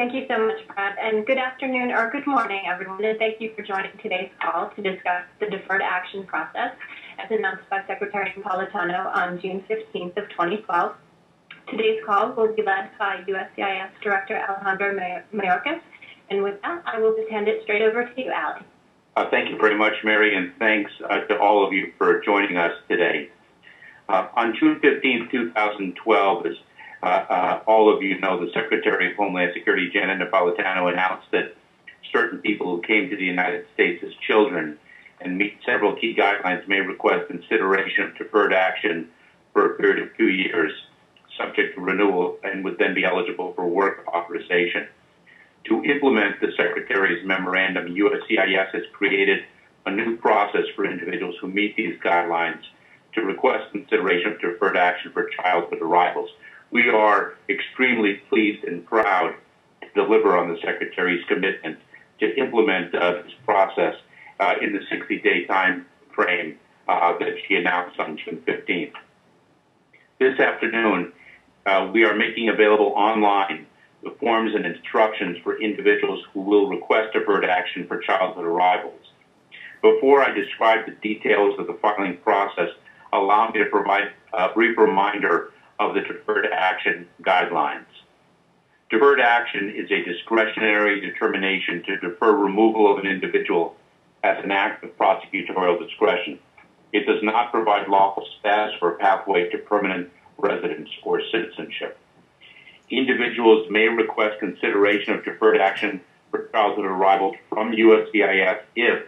Thank you so much, Brad. And good afternoon or good morning, everyone. And thank you for joining today's call to discuss the deferred action process as announced by Secretary Napolitano on June 15th of 2012. Today's call will be led by USCIS Director Alejandro Mayorkas. And with that, I will just hand it straight over to you, Ali. Uh, thank you very much, Mary, and thanks uh, to all of you for joining us today. Uh, on June 15, 2012, as uh, uh, all of you know, the Secretary of Homeland Security, Janet Napolitano, announced that certain people who came to the United States as children and meet several key guidelines may request consideration of deferred action for a period of two years, subject to renewal, and would then be eligible for work authorization. To implement the Secretary's memorandum, USCIS has created a new process for individuals who meet these guidelines to request consideration of deferred action for childhood arrivals. We are extremely pleased and proud to deliver on the Secretary's commitment to implement uh, this process uh, in the 60-day time frame uh, that she announced on June 15th. This afternoon, uh, we are making available online the forms and instructions for individuals who will request deferred action for childhood arrivals. Before I describe the details of the filing process, allow me to provide a brief reminder of the deferred action guidelines. Deferred action is a discretionary determination to defer removal of an individual as an act of prosecutorial discretion. It does not provide lawful status or a pathway to permanent residence or citizenship individuals may request consideration of deferred action for childhood arrivals from USCIS if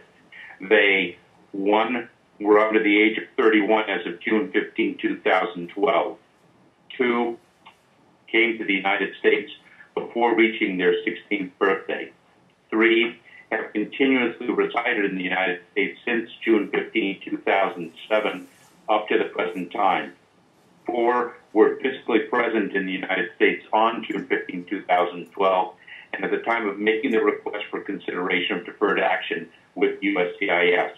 they, one, were under the age of 31 as of June 15, 2012, two, came to the United States before reaching their 16th birthday, three, have continuously resided in the United States since June 15, 2007, up to the present time, four, were physically present in the United States on June 15, 2012, and at the time of making the request for consideration of deferred action with USCIS.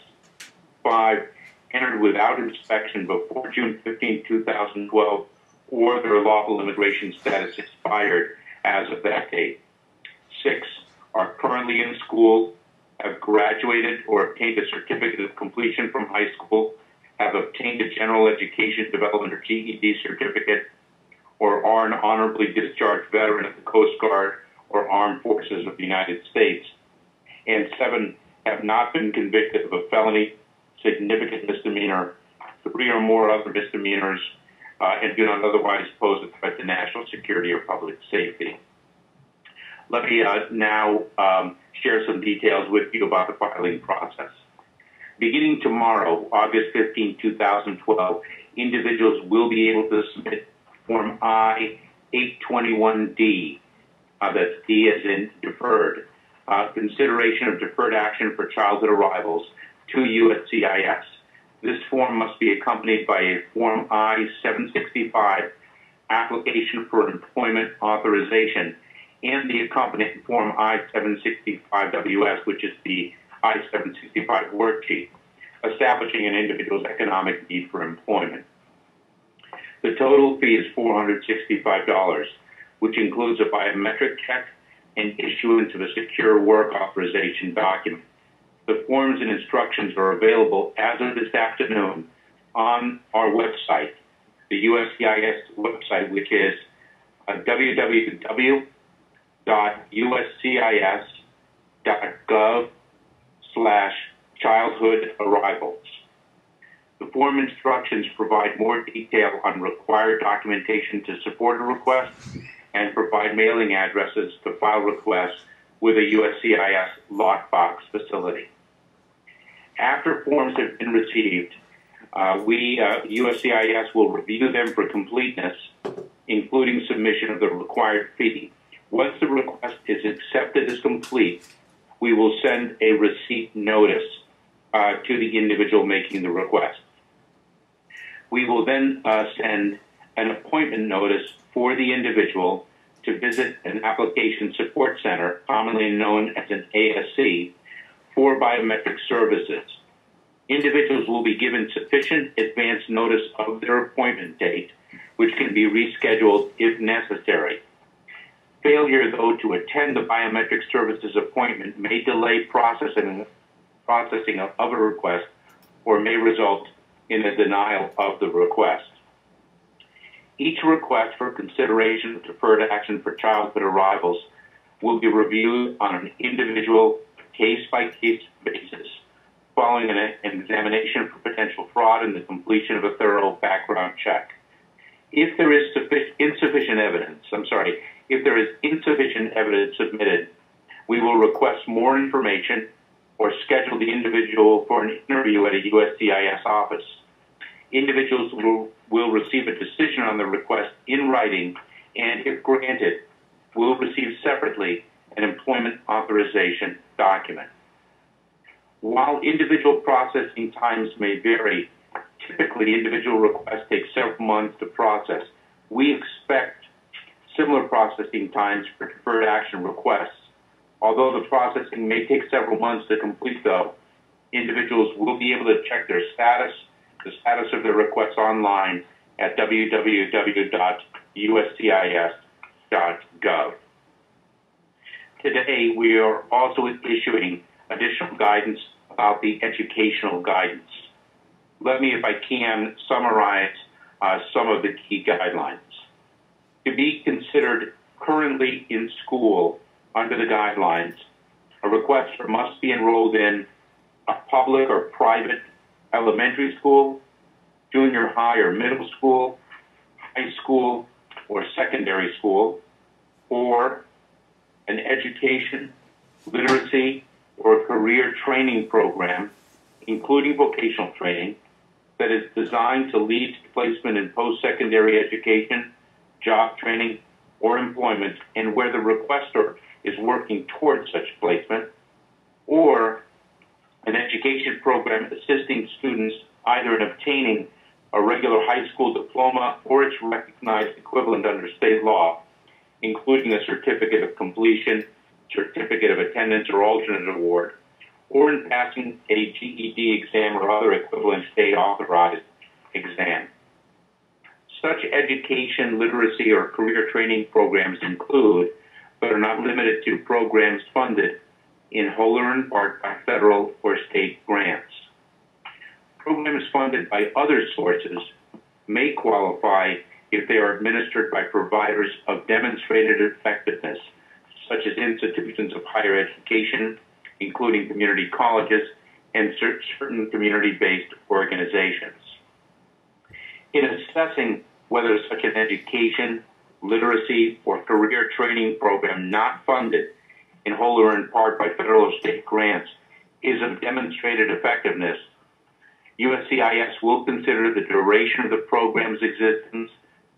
Five, entered without inspection before June 15, 2012, or their lawful immigration status expired as of that date. Six, are currently in school, have graduated or obtained a certificate of completion from high school, have obtained a general education development or GED certificate, or are an honorably discharged veteran of the Coast Guard or Armed Forces of the United States. And seven, have not been convicted of a felony, significant misdemeanor, three or more other misdemeanors, uh, and do not otherwise pose a threat to national security or public safety. Let me uh, now um, share some details with you about the filing process. Beginning tomorrow, August 15, 2012, individuals will be able to submit Form I-821D, uh, that's D as in deferred, uh, consideration of deferred action for childhood arrivals to USCIS. This form must be accompanied by a Form I-765 application for employment authorization and the accompanying Form I-765WS, which is the I-765 worksheet, establishing an individual's economic need for employment. The total fee is $465, which includes a biometric check and issuance of a secure work authorization document. The forms and instructions are available as of this afternoon on our website, the USCIS website, which is uh, www.uscis.gov slash childhood arrivals. The form instructions provide more detail on required documentation to support a request and provide mailing addresses to file requests with a USCIS lockbox facility. After forms have been received, uh, we, uh, USCIS, will review them for completeness, including submission of the required fee. Once the request is accepted as complete, we will send a receipt notice uh, to the individual making the request. We will then uh, send an appointment notice for the individual to visit an application support center, commonly known as an ASC, for biometric services. Individuals will be given sufficient advance notice of their appointment date, which can be rescheduled if necessary. Failure, though, to attend the biometric services appointment may delay processing, processing of, a request or may result in a denial of the request. Each request for consideration of deferred action for childhood arrivals will be reviewed on an individual case by case basis following an, examination for potential fraud and the completion of a thorough background check. If there is insufficient evidence, I'm sorry, if there is insufficient evidence submitted, we will request more information or schedule the individual for an interview at a USCIS office. Individuals will, will receive a decision on the request in writing and, if granted, will receive separately an employment authorization document. While individual processing times may vary, typically individual requests take several months to process. We expect similar processing times for deferred action requests. Although the processing may take several months to complete, though, individuals will be able to check their status, the status of their requests online at www.uscis.gov. Today, we are also issuing additional guidance about the educational guidance. Let me, if I can, summarize uh, some of the key guidelines. To be considered currently in school under the guidelines, a requester must be enrolled in a public or private elementary school, junior high or middle school, high school or secondary school, or an education, literacy, or career training program, including vocational training, that is designed to lead to placement in post secondary education, job training, or employment, and where the requester is working towards such placement, or an education program assisting students either in obtaining a regular high school diploma or its recognized equivalent under state law, including a certificate of completion, certificate of attendance, or alternate award, or in passing a GED exam or other equivalent state authorized exam. Such education, literacy, or career training programs include, but are not limited to, programs funded in whole or in part by federal or state grants. Programs funded by other sources may qualify if they are administered by providers of demonstrated effectiveness, such as institutions of higher education, including community colleges and certain community based organizations. In assessing whether such an education, literacy, or career training program not funded in whole or in part by federal or state grants is of demonstrated effectiveness, USCIS will consider the duration of the program's existence,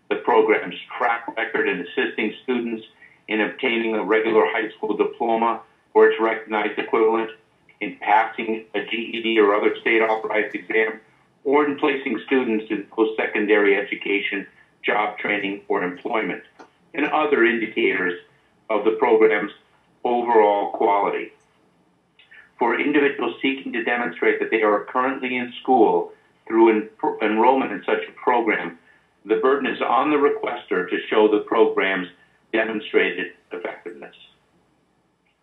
the program's track record in assisting students in obtaining a regular high school diploma or its recognized equivalent, in passing a GED or other state authorized exam, or in placing students in post secondary education, job training, or employment, and other indicators of the program's overall quality. For individuals seeking to demonstrate that they are currently in school through en- enrollment in such a program, the burden is on the requester to show the program's demonstrated effectiveness.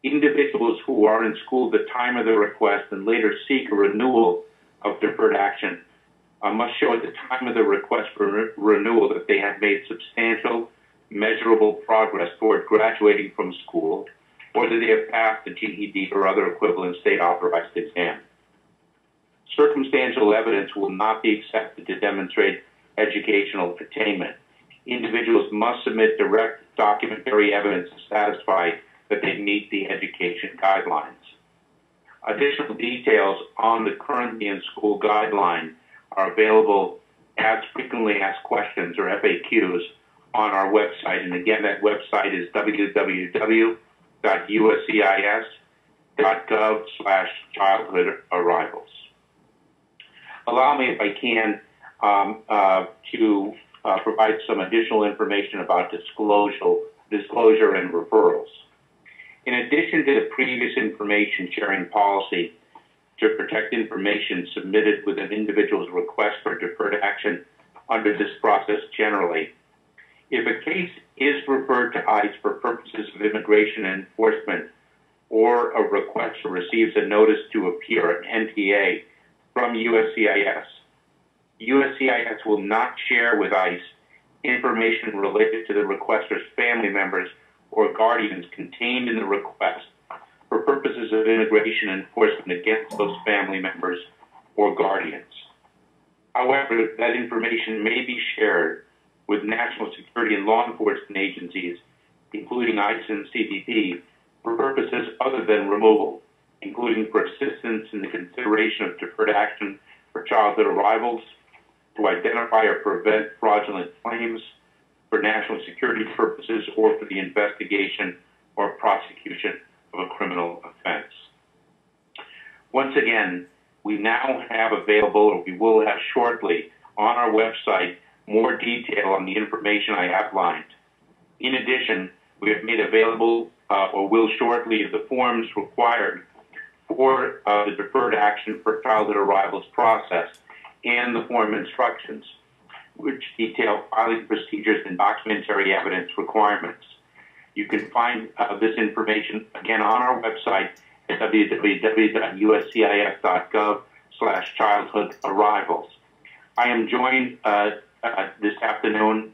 Individuals who are in school at the time of the request and later seek a renewal of deferred action uh, must show at the time of the request for re- renewal that they have made substantial, measurable progress toward graduating from school or that they have passed the GED or other equivalent state authorized exam. Circumstantial evidence will not be accepted to demonstrate educational attainment. Individuals must submit direct documentary evidence to satisfy that they meet the education guidelines. Additional details on the in school guideline are available as frequently asked questions or FAQs on our website. And again, that website is www.uscis.gov slash childhood arrivals. Allow me, if I can, um, uh, to uh, provide some additional information about disclosure, disclosure and referrals. In addition to the previous information sharing policy to protect information submitted with an individual's request for deferred action under this process generally, If a case is referred to ICE for purposes of immigration enforcement or a requester receives a notice to appear, an NTA, from USCIS, USCIS will not share with ICE information related to the requester's family members or guardians contained in the request for purposes of immigration enforcement against those family members or guardians. However, that information may be shared with national security and law enforcement agencies, including ICE and CBP, for purposes other than removal, including for assistance in the consideration of deferred action for childhood arrivals, to identify or prevent fraudulent claims for national security purposes or for the investigation or prosecution of a criminal offense. Once again, we now have available, or we will have shortly, on our website more detail on the information I outlined. In addition, we have made available, uh, or will shortly, the forms required for uh, the deferred action for childhood arrivals process and the form instructions, which detail filing procedures and documentary evidence requirements. You can find uh, this information again on our website at www.uscis.gov slash childhood arrivals. I am joined uh, uh, this afternoon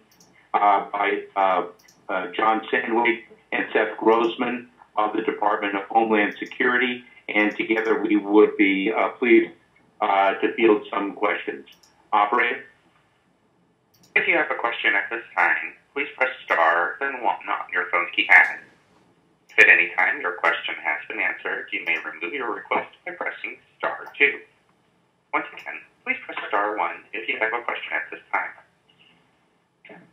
uh, by uh, uh, John Sandweg and Seth Grossman of the Department of Homeland Security, and together we would be pleased to field some questions. Operator? If you have a question at this time, please press star, then one on your phone keypad. If at any time your question has been answered, you may remove your request by pressing star two. Once again, please press star one if you have a question at this time.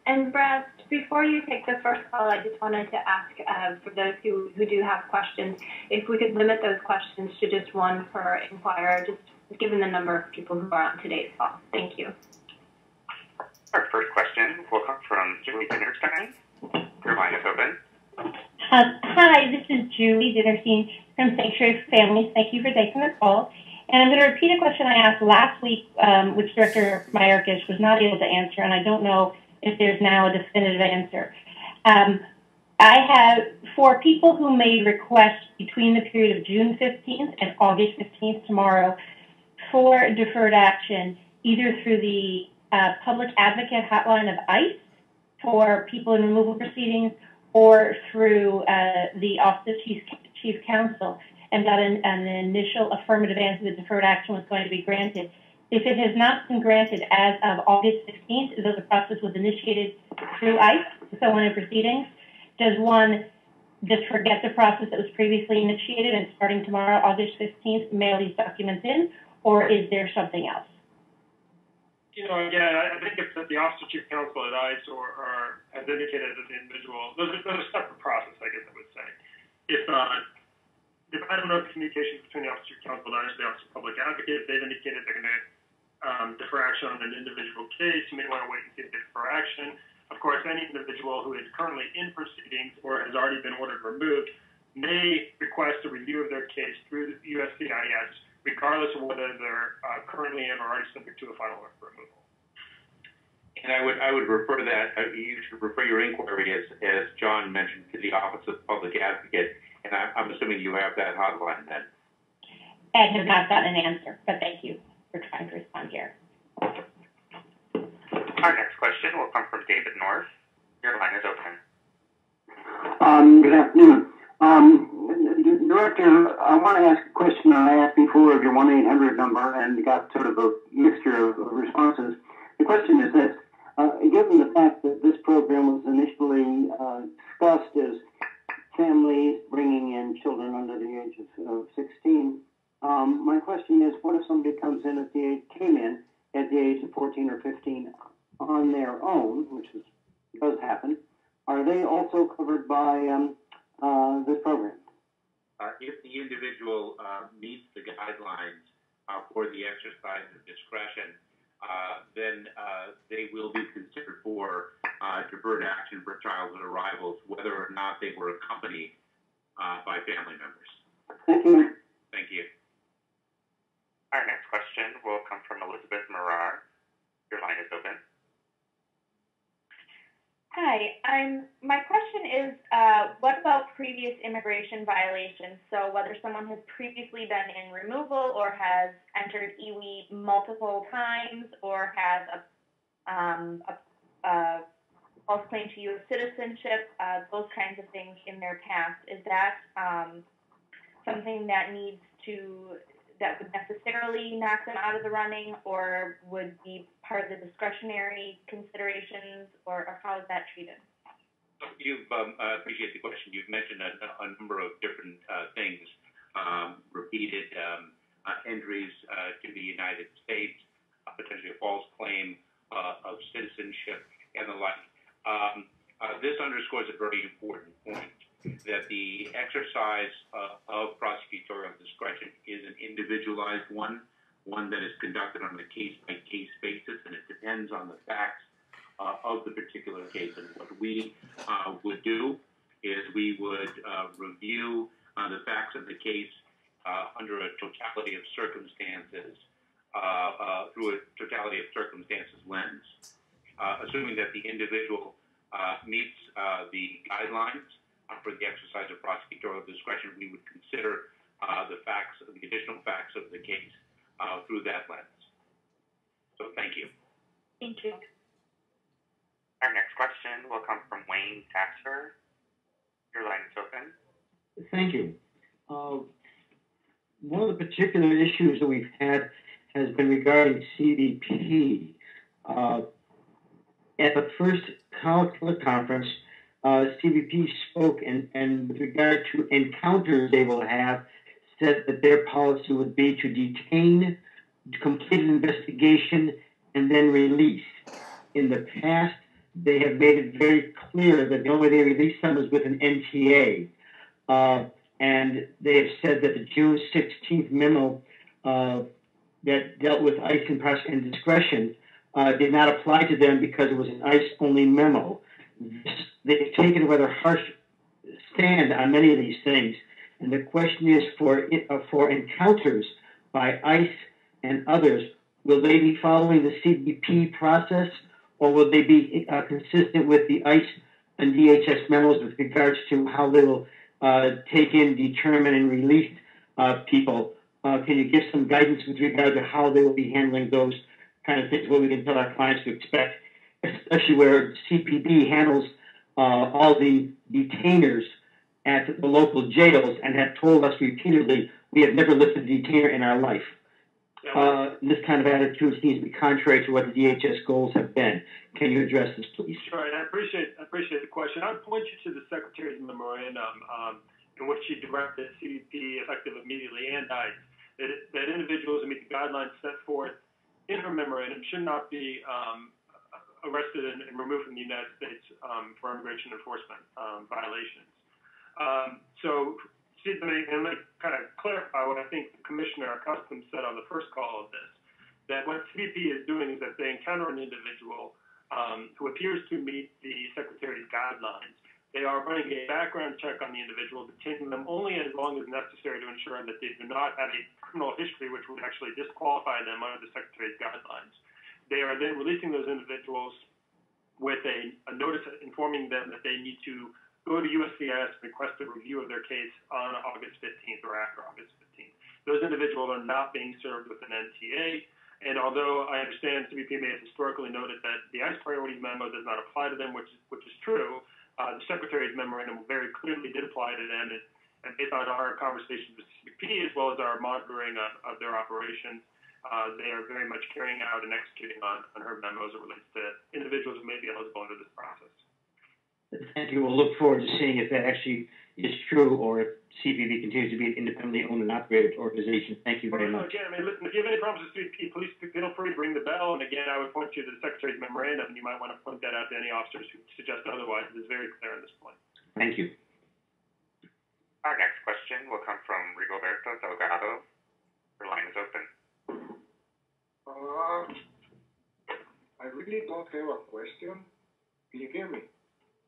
And Brad, before you take the first call, I just wanted to ask uh, for those who, who do have questions, if we could limit those questions to just one per inquirer, just given the number of people who are on today's call. Thank you. Our first question will come from Julie Dinnerstein. Your line is open. Uh, hi, this is Julie Dinnerstein from Sanctuary Families. Thank you for taking the call. And I'm going to repeat a question I asked last week, um, which Director Mayorkas was not able to answer, and I don't know if there's now a definitive answer. Um, I have, for people who made requests between the period of June 15th and August 15th tomorrow for deferred action, either through the uh, public advocate hotline of ICE for people in removal proceedings or through uh, the Office of Chief, Chief Counsel and got an, an initial affirmative answer that deferred action was going to be granted. If it has not been granted as of August 15th, though the process was initiated through ICE, someone in proceedings, does one just forget the process that was previously initiated and starting tomorrow, August 15th, mail these documents in, or is there something else? you know, again, I think if that the Office of Chief Counsel at ICE or, or has indicated that the individual, those are, those separate process, I guess I would say. If, uh, if I don't know the communications between the Office of Chief Counsel and ICE, the Office of Public Advocate, they've indicated they're going to um, defer action on an individual case. You may want to wait and see if they defer action. Of course, any individual who is currently in proceedings or has already been ordered removed may request a review of their case through the USCIS regardless of whether they're uh, currently in or already subject to a final order for removal. And I would I would refer to that. Uh, you should refer your inquiry, as as John mentioned, to the Office of Public Advocate, and I, I'm assuming you have that hotline then. Ed has not gotten an answer, but thank you for trying to respond here. Our next question will come from David North. Your line is open. Um, good afternoon. Um, Director, I want to ask a question I asked before of your 1 800 number and got sort of a mixture of, responses. The question is this uh, Given the fact that this program was initially uh, discussed as families bringing in children under the age of, of 16, um, my question is what if somebody comes in at the age, came in at the age of 14 or 15 on their own, which is, does happen? Are they also covered by um, uh, this program? Uh, if the individual uh, meets the guidelines uh, for the exercise of discretion, uh, then uh, they will be considered for deferred action for childhood arrivals, whether or not they were accompanied by family members. Thank you. Thank you. Our next question will come from Elizabeth Marar. Your line is open. Hi, I'm, my question is, uh, what about previous immigration violations? So whether someone has previously been in removal or has entered EWI multiple times or has a, um, a, a false claim to U.S. citizenship, uh, those kinds of things in their past, is that, um, something that needs to, that would necessarily knock them out of the running or would be part of the discretionary considerations or, or how is that treated? You've, um, appreciate the question. You've mentioned a, a number of different uh, things, um, repeated um, uh, entries uh, to the United States, uh, potentially a false claim uh, of citizenship, and the like. Um, uh, this underscores a very important point that the exercise uh, of prosecutorial discretion is an individualized one, one that is conducted on a case by case basis, and it depends on the facts uh, of the particular case. And what we uh, would do is we would uh, review uh, the facts of the case uh, under a totality of circumstances, through a totality of circumstances lens, assuming that the individual meets the guidelines uh, for the exercise of prosecutorial discretion, we would consider uh, the facts, the additional facts of the case uh, through that lens. So thank you. Thank you. Our next question will come from Wayne Taxer. Your line is open. Thank you. Uh, one of the particular issues that we've had has been regarding CBP. Uh, at the first conference, uh, CBP spoke and, and with regard to encounters they will have, said that their policy would be to detain, complete an investigation, and then release. In the past, they have made it very clear that the only way they release them is with an NTA. Uh, and they have said that the June 16th memo uh, that dealt with ICE and, and discretion uh, did not apply to them because it was an ICE only memo they've taken a rather harsh stand on many of these things. And the question is for uh, for encounters by ICE and others, will they be following the CBP process, or will they be uh, consistent with the ICE and DHS memos with regards to how they will uh, take in, determine, and release uh, people? Uh, can you give some guidance with regard to how they will be handling those kind of things? What we can tell our clients to expect, especially where CPB handles uh, all the detainers at the local jails and have told us repeatedly we have never lifted a detainer in our life. Uh, this kind of attitude seems to be contrary to what the DHS goals have been. Can you address this, please? Sure, and I appreciate I appreciate the question. I would point you to the Secretary's memorandum um, in which she directed CBP effective immediately and ICE that, that individuals who meet the guidelines set forth in her memorandum should not be um, arrested and, and, removed from the United States um, for immigration enforcement um, violations. Um, so, and let kind of clarify what I think the Commissioner Custom said on the first call of this, that what CBP is doing is that they encounter an individual um, who appears to meet the Secretary's guidelines. They are running a background check on the individual, detaining them only as long as necessary to ensure that they do not have a criminal history which would actually disqualify them under the Secretary's guidelines. They are then releasing those individuals with a, a notice informing them that they need to go to USCIS and request a review of their case on August 15th or after August 15th. Those individuals are not being served with an NTA. And although I understand CBP may have historically noted that the ICE priority memo does not apply to them, which is, which is true, uh, the Secretary's memorandum very clearly did apply to them. And, and based on our conversations with CBP as well as our monitoring of, of their operations, uh, they are very much carrying out and executing on, on her memo as it relates to individuals who may be eligible under this process. Thank you. We'll look forward to seeing if that actually is true or if CBP continues to be an independently owned and operated organization. Thank you very much. Again, I mean, listen, if you have any problems with CBP, please feel free to ring the bell. And again, I would point you to the Secretary's memorandum, and you might want to point that out to any officers who suggest otherwise. It is very clear at this point. Thank you. Our next question will come from Rigoberto Delgado. Your line is open. Uh, I really don't have a question. Can you hear me?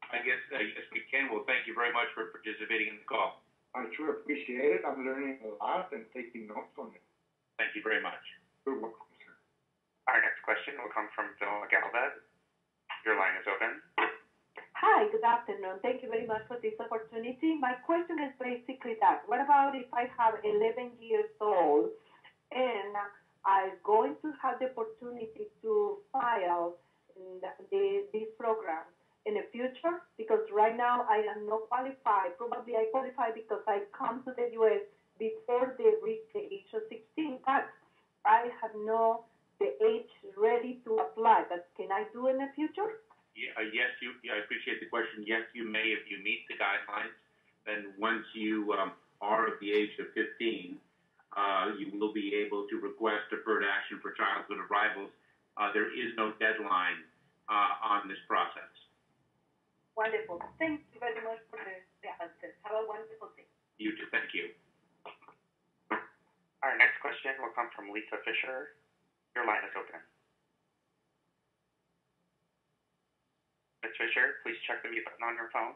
I guess, uh, yes, we can. Well, thank you very much for participating in the call. I sure appreciate it. I'm learning a lot and taking notes on it. Thank you very much. You're welcome, sir. Our next question will come from Phil Galvez. Your line is open. Hi, good afternoon. Thank you very much for this opportunity. My question is basically that. What about if I have 11 years old and I'm going to have the opportunity to file the, the, this program in the future? Because right now I am not qualified. Probably I qualify because I come to the U.S. before they reach the age of 16, but I have no the age ready to apply. But can I do in the future? Yeah, uh, yes, you, yeah, I appreciate the question. Yes, you may if you meet the guidelines. Then once you um, are of the age of 15, uh, you will be able to request deferred action for childhood arrivals. Uh, there is no deadline uh, on this process. Wonderful. Thank you very much for the, the answers. Have a wonderful day. You too. Thank you. Our next question will come from Lisa Fisher. Your line is open. Ms. Fisher, please check the mute button on your phone.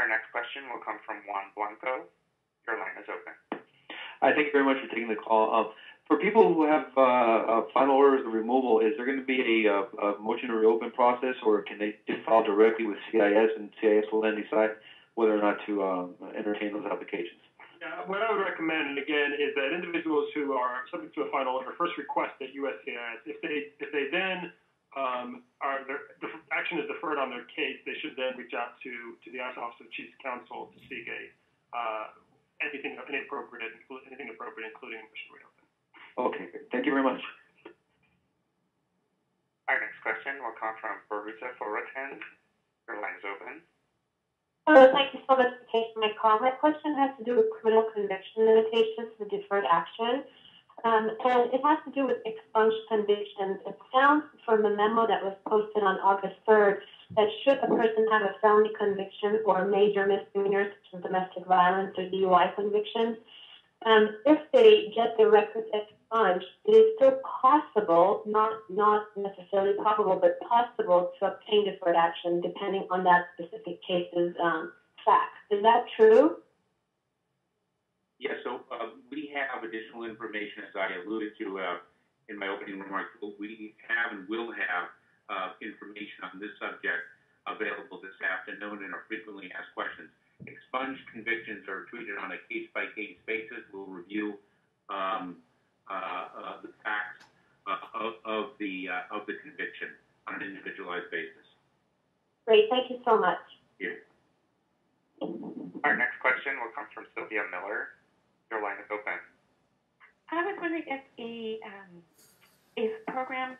Our next question will come from Juan Blanco. Your line is open. Hi, thank you very much for taking the call. Um, for people who have uh, uh, final orders of removal, is there going to be a, a motion to reopen process, or can they just file directly with CIS, and CIS will then decide whether or not to um, entertain those applications? Yeah, what I would recommend, again, is that individuals who are subject to a final order first request at USCIS. If they if they then um, are their, the action is deferred on their case, they should then reach out to to the Office of Chief Counsel to seek a uh, anything any appropriate anything appropriate, including motion reopen. Okay, thank you very much. Our next question will come from Baruta Forotan. Your line is open. Hello, thank you so much for taking my call. My question has to do with criminal conviction limitations for deferred action. Um, and it has to do with expunged convictions. It sounds from the memo that was posted on August 3rd that should a person have a felony conviction or a major misdemeanor, such as domestic violence or DUI convictions, um, if they get their records expunged, it is still possible, not not necessarily probable, but possible to obtain deferred action depending on that specific case's um, facts. Is that true? Yes, so uh, we have additional information, as I alluded to uh, in my opening remarks. We have and will have uh, information on this subject available this afternoon in our frequently asked questions. Expunged convictions are treated on a case-by-case basis. We'll review um, the facts uh, of, of, the uh, of the conviction on an individualized basis. Great, thank you so much. Yeah. Our next question will come from Sylvia Miller. Your line is open. I was wondering if a um, if programs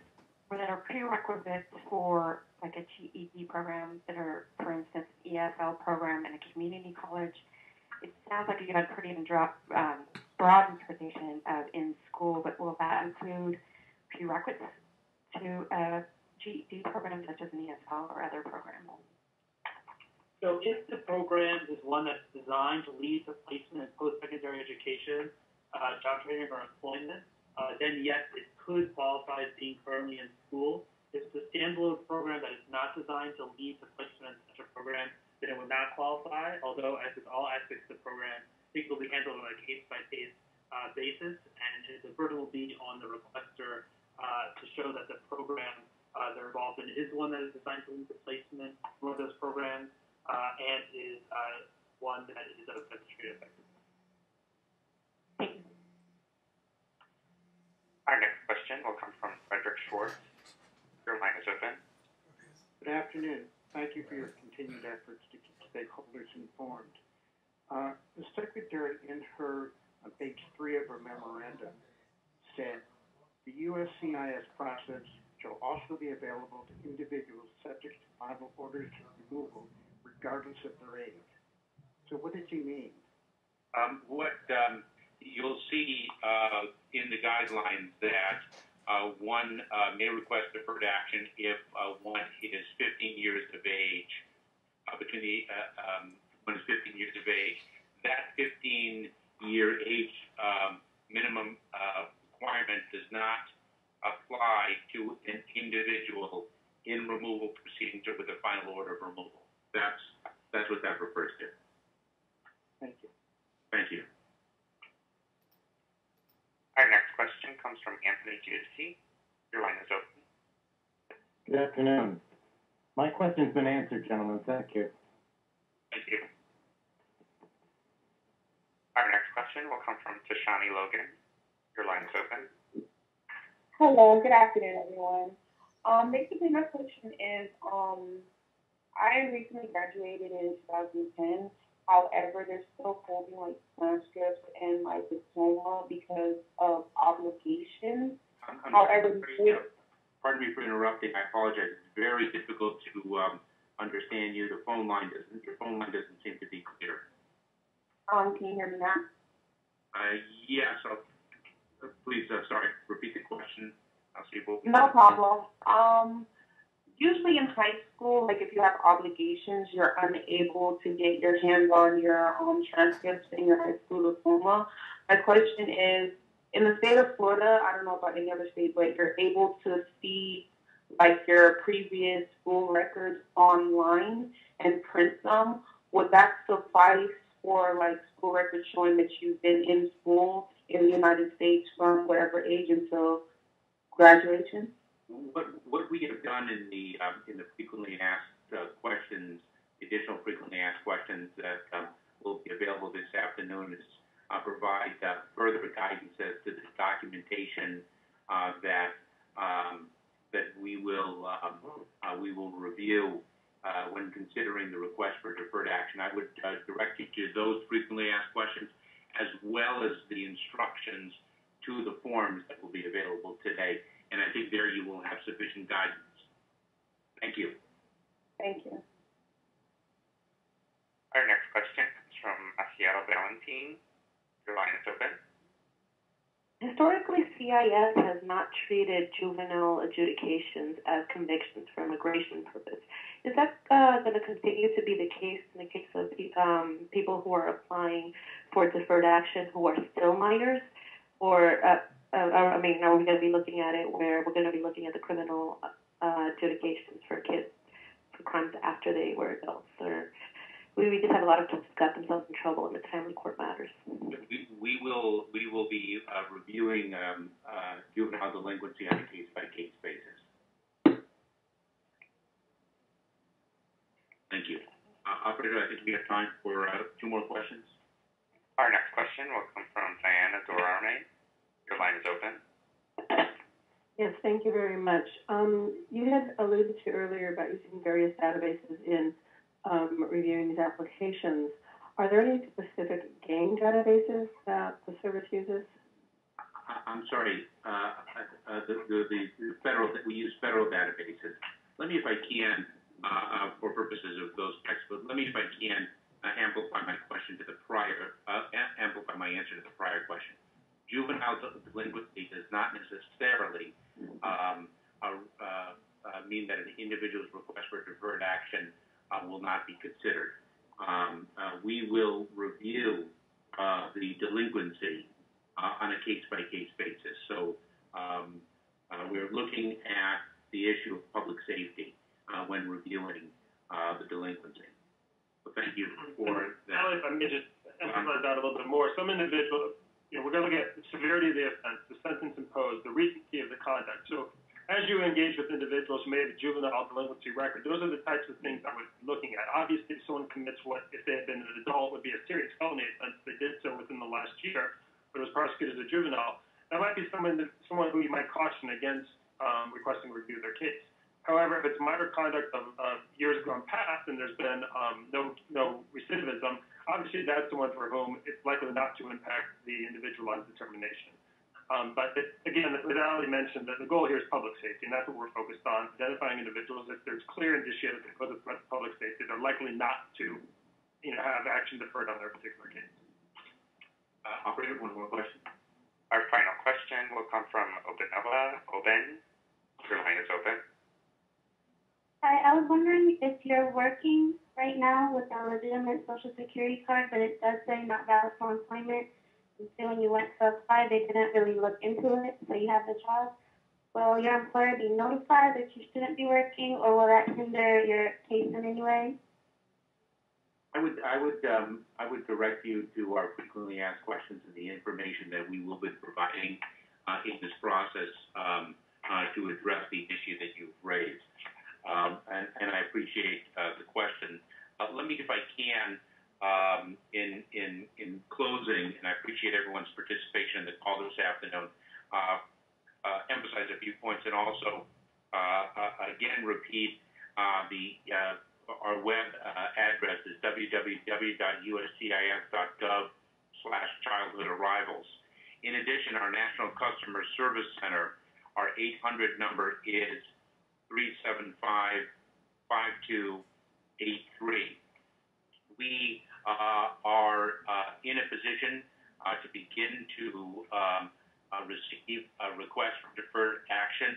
that are prerequisites for like a GED program that are, for instance, ESL program in a community college. It sounds like you had pretty even drop, um, broad interpretation of in school, but will that include prerequisites to a GED program such as an ESL or other program? So if the program is one that's designed to lead to placement in post-secondary education, uh, job training, or employment, uh, then yes, it could qualify as being currently in school. If it's a standalone program that is not designed to lead to placement in such a program, then it would not qualify, although as with all aspects of the program, things will be handled on a case-by-case uh, basis, and the burden will be on the requester uh, to show that the program uh, they're involved in is one that is designed to lead to placement in one of those programs, uh, and is uh, one that is of demonstrated effectiveness. Our next question will come from Frederick Schwartz. Your line is open. Good afternoon. Thank you for your continued efforts to keep stakeholders informed. Uh, the Secretary, in her on page three of her memorandum, said the USCIS process shall also be available to individuals subject to final orders of removal, regardless of their age. So, what did she mean? Um, what um, you'll see uh, in the guidelines that uh, one uh, may request deferred action if uh, one is 15 years of age, uh, between the, um, one is 15 years of age. That 15 year age um, minimum requirement does not apply to an individual in removal proceedings or with a final order of removal. That's, that's what that refers to. Thank you. Thank you. Our next question comes from Anthony Giudice. Your line is open. Good afternoon. My question's been answered, gentlemen. Thank you. Thank you. Our next question will come from Tashani Logan. Your line is open. Hello, good afternoon, everyone. Um, basically, my question is, um, I recently graduated in 2010. However, they're still holding like transcripts and my diploma because of obligations. I'm, I'm However, sorry, pardon me for interrupting. I apologize. It's very difficult to um, understand you. The phone line doesn't. Your phone line doesn't seem to be clear. Um, can you hear me now? Uh, yeah. So, please, uh, sorry. Repeat the question. I'll see what. No problem. Um, usually in high school, like if you have obligations, you're unable to get your hands on your um, transcripts in your high school diploma. My question is, in the state of Florida, I don't know about any other state, but you're able to see like your previous school records online and print them. Would that suffice for like school records showing that you've been in school in the United States from whatever age until graduation? What, what we have done in the, um, in the frequently asked uh, questions, additional frequently asked questions that um, will be available this afternoon is uh, provide uh, further guidance as to the documentation uh, that um, that we will um, uh, we will review uh, when considering the request for deferred action. I would uh, direct you to those frequently asked questions as well as the instructions to the forms that will be available today. And I think there you will have sufficient guidance. Thank you. Thank you. Our next question comes from Asiel Valentin. Your line is open. Historically, CIS has not treated juvenile adjudications as convictions for immigration purpose. Is that uh, going to continue to be the case in the case of um, people who are applying for deferred action who are still minors? Or, uh, uh, I mean, are we going to be looking at it where we're going to be looking at the criminal uh, adjudications for kids for crimes after they were adults? Or we, we just have a lot of kids who got themselves in trouble in the family court matters. We, we will we will be uh, reviewing um, uh, juvenile delinquency on a case by case basis. Thank you. Uh, operator, I think we have time for uh, two more questions. Our next question will come from Diana Dorarme. Your line is open. Yes, thank you very much. Um, you had alluded to earlier about using various databases in um, reviewing these applications. Are there any specific game databases that the service uses? I'm sorry. Uh, uh, the, the, the federal we use federal databases. Let me, if I can, uh, uh, for purposes of those texts, but let me, if I can, uh, amplify my question to the prior, uh, amplify my answer to the prior question. Juvenile delinquency does not necessarily um, mean that an individual's request for deferred action uh, will not be considered. Um, uh, we will review uh, the delinquency uh, on a case-by-case basis. So um, uh, we're looking at the issue of public safety uh, when reviewing uh, the delinquency. So thank you for that. Now, if I may just emphasize that a little bit more, some individuals, you know, we're going to look at the severity of the offense, the sentence imposed, the recency of the conduct. So as you engage with individuals who may have a juvenile delinquency record, those are the types of things I was looking at. Obviously, if someone commits what, if they had been an adult, would be a serious felony offense, they did so within the last year, but was prosecuted as a juvenile, that might be someone that, someone who you might caution against um, requesting review of their case. However, if it's minor conduct of, of years gone past and there's been um, no no recidivism, obviously that's the one for whom it's likely not to impact the individualized determination. Um, but it, again, as Ali mentioned, that the goal here is public safety, and that's what we're focused on, identifying individuals. If there's clear indicia that they pose a threat to public safety, they're likely not to, you know, have action deferred on their particular case. Uh, operator, one more question. Our final question will come from Obenova. Oben, your line is open. Hi, I was wondering if you're working right now with a legitimate social security card, but it does say not valid for employment. So when you went to apply, they didn't really look into it, so you have the job. Will your employer be notified that you shouldn't be working, or will that hinder your case in any way? I would, I would, um, I would direct you to our frequently asked questions and the information that we will be providing uh, in this process um, uh, to address the issue that you've raised. um, and, and I appreciate uh, the question. Uh, let me, if I can, um, in, in, in closing, and I appreciate everyone's participation in the call this afternoon, uh, uh, emphasize a few points and also uh, uh, again repeat uh, the uh, our web address is www.uscis.gov slash childhood arrivals. In addition, our National Customer Service Center, our 800 number is 375-5283. We uh, are uh, in a position uh, to begin to um, receive a request for deferred action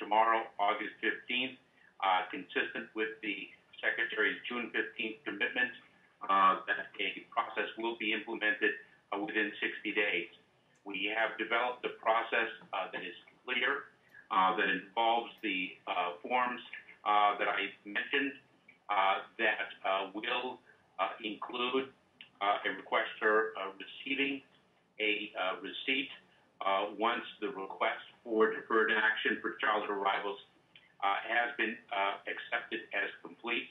tomorrow, August 15th, uh, consistent with the Secretary's June 15th commitment that a process will be implemented within 60 days. We have developed a process that is clear, that involves the forms that I mentioned, that will include uh, a requester uh, receiving a uh, receipt uh, once the request for deferred action for childhood arrivals uh, has been uh, accepted as complete.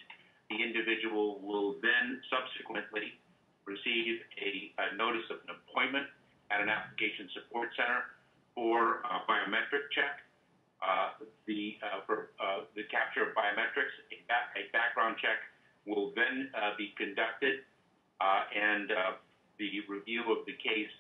The individual will then subsequently receive a, a notice of an appointment at an application support center for a biometric check. Uh, the uh, for uh, the capture of biometrics, a, a background check will then uh, be conducted, uh, and uh, the review of the case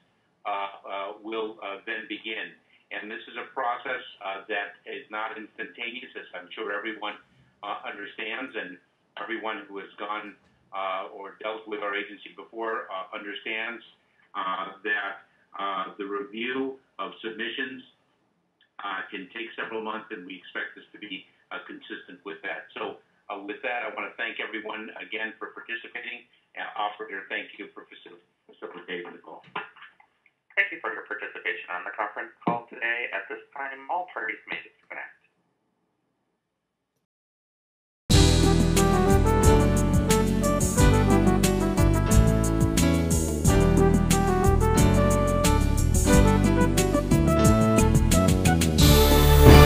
uh, uh, will uh, then begin. And this is a process that is not instantaneous, as I'm sure everyone understands, and everyone who has gone or dealt with our agency before understands that the review of submissions can take several months, and we expect this to be consistent with that. So, uh, with that, I want to thank everyone again for participating. And operator, thank you for facil- facilitating the call. Thank you for your participation on the conference call today. At this time, all parties may